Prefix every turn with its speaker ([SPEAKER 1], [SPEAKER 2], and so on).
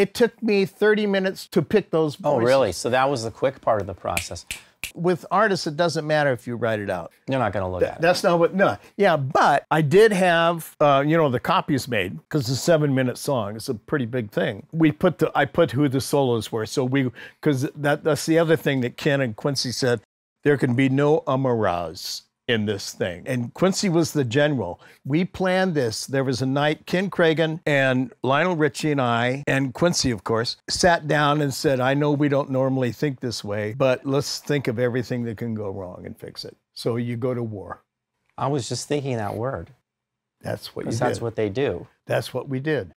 [SPEAKER 1] It took me 30 minutes to pick those.
[SPEAKER 2] Oh, really? So that was the quick part of the process.
[SPEAKER 1] With artists, it doesn't matter if you write it out.
[SPEAKER 2] You're not going to look at it.
[SPEAKER 1] That's not what. No, yeah, but I did have, uh, you know, the copies made because it's a seven-minute song. It's a pretty big thing. We put the, I put who the solos were, so we, because that that's the other thing that Ken and Quincy said. There can be no amaraz in this thing. And Quincy was the general. We planned this. There was a night Ken Kragen and Lionel Richie and I, and Quincy, of course, sat down and said, I know we don't normally think this way, but let's think of everything that can go wrong and fix it. So you go to war.
[SPEAKER 2] I was just thinking that word
[SPEAKER 1] That's what you
[SPEAKER 2] because
[SPEAKER 1] did.
[SPEAKER 2] that's what they do.
[SPEAKER 1] That's what we did.